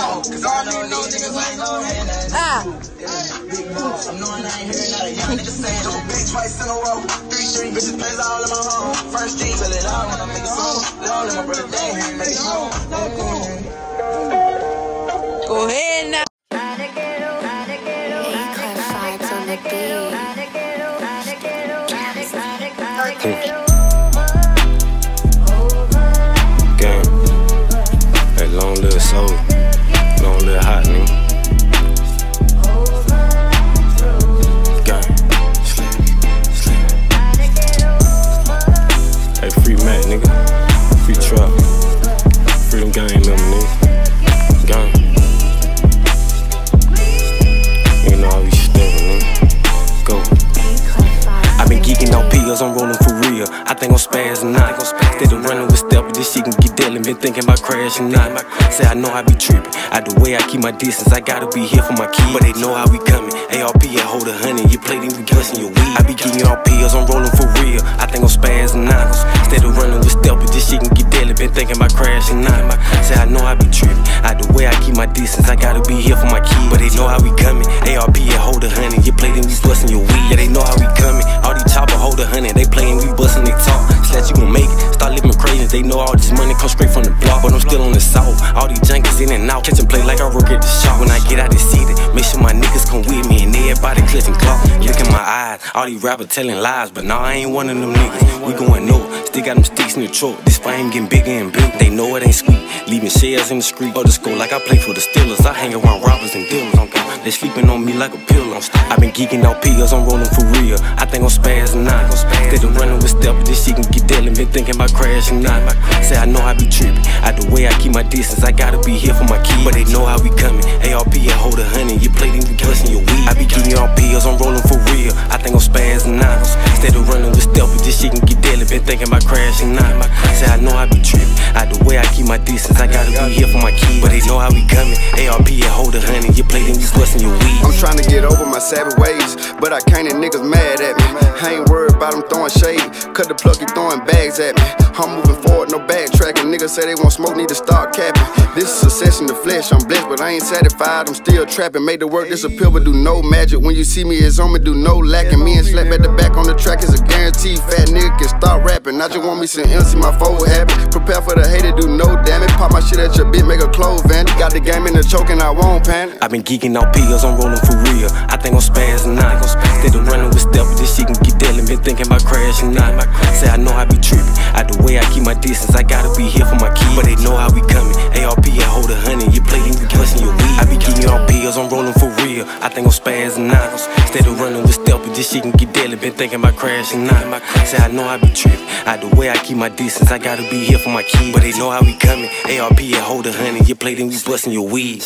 move. Cause all these no niggas ain't gon' handle Ah. Big boss, I'm knowing I ain't hearing not a young nigga saying Don't big twice in a row. Three street bitches plays all in my home. First street, tell it all when I make a song. All in my brother day, make it home. Go ahead now. Classifieds on pills, I'm rolling for real. I think I'm spazzing out. Instead of running with but this shit can get deadly. Been thinking about crashing out. Say I know I be tripping. Out the way I keep my distance, I gotta be here for my kids. But they know how we coming. ARP, I hold a honey. You play, then we bustin' your weed. I be geeking on pills, I'm rolling for real. I think I'm spazzing out. Instead of running with but this shit can get deadly. Been thinking about crashing out. Say I know I be tripping. Out the way I keep my distance, I gotta be here for my kids. But they know how we still on the south. All these junkies in and out. Catch play like I work at the shop. When I get out the city, make sure my niggas come with me and everybody clutching clock. Look in my eyes. All these rappers telling lies. But nah, I ain't one of them niggas. We going north. Still got them sticks in the truck. This fame getting bigger and bigger. They know it ain't sweet. Leaving shells in the street. Or the school like I play for the Steelers. I hang around robbers and dealers. I'm. They sleeping on me like a pillow. i been geeking out pills. I'm rolling for real. I think I'm spazzing out. Instead of running with but this shit can get deadly. Been thinking about crashing out. Say I know I be tripping. Out the way I keep my distance, I gotta be here for my kids. But they know how we coming. ARP, I hold a honey. You play, then we bustin' your weed. I be geeking on pills. I'm rolling for real. I think I'm spazzing out. Instead of running with but this shit can get deadly. Been thinking about crashing out. Say I know I be tripping. Out the way I keep my distance, I gotta be here for my kids. But they know how we coming. ARP, I hold a honey. You play, then we weed. I'm trying to get over my savage ways, but I can't and niggas mad at me. I ain't worried about them throwing shade. Cut the plug, you throwing bags at me. I'm moving forward, no backtracking. Niggas say they want smoke, need to start capping. This is a session to flesh. I'm blessed, but I ain't satisfied. I'm still trapping. Made the work disappear, but do no magic. When you see me, it's on me, do no lacking. Me and Slatt at the back on the track is a guarantee. Fat nigga can start rapping. I just want me some MC, my foe happy. Prepare for the hater, do no damage. Pop my shit at your bitch, make a clothes van. Got the game in the choke and I won't panic. i been geeking out pills, I'm rolling for real. I think I'm spazzing out. Instead of running with step, this shit can get deadly. Been thinking about crashing out. Say I know I be tripping. Out the way I keep my distance, I gotta be here for my kids. But they know how we coming. ARP, I hold a honey. You play, we bustin' your weed. I be geeking out pills, I'm rolling for I think I'm spazzing out. Instead of running with but this shit can get deadly. Been thinking about crashing out. Say I know I be tripping. Out the way I keep my distance, I gotta be here for my kids. But they know how we coming. ARP, I hold a honey. You play, then we bustin' your weed.